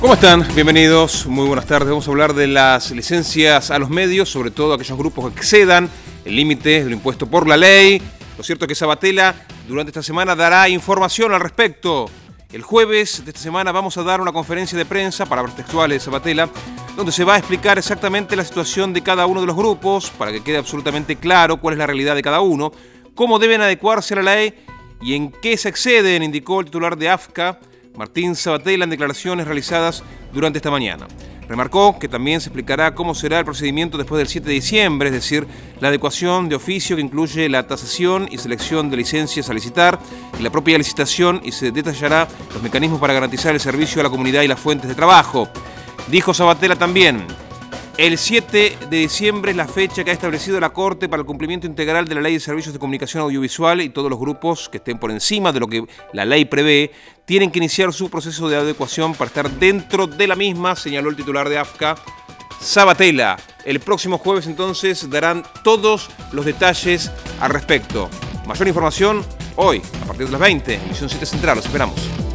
¿Cómo están? Bienvenidos, muy buenas tardes. Vamos a hablar de las licencias a los medios, sobre todo aquellos grupos que excedan el límite de lo impuesto por la ley. Lo cierto es que Sabatella durante esta semana dará información al respecto. El jueves de esta semana vamos a dar una conferencia de prensa, palabras textuales de Sabatella, donde se va a explicar exactamente la situación de cada uno de los grupos, para que quede absolutamente claro cuál es la realidad de cada uno, cómo deben adecuarse a la ley y en qué se exceden, indicó el titular de AFCA, Martín Sabatella en declaraciones realizadas durante esta mañana. Remarcó que también se explicará cómo será el procedimiento después del 7 de diciembre, es decir, la adecuación de oficio que incluye la tasación y selección de licencias a licitar y la propia licitación y se detallará los mecanismos para garantizar el servicio a la comunidad y las fuentes de trabajo. Dijo Sabatella también, el 7 de diciembre es la fecha que ha establecido la Corte para el cumplimiento integral de la Ley de Servicios de Comunicación Audiovisual y todos los grupos que estén por encima de lo que la ley prevé tienen que iniciar su proceso de adecuación para estar dentro de la misma, señaló el titular de AFCA, Sabatella. El próximo jueves entonces darán todos los detalles al respecto. Mayor información hoy, a partir de las 20, en Misión 7 Central. Los esperamos.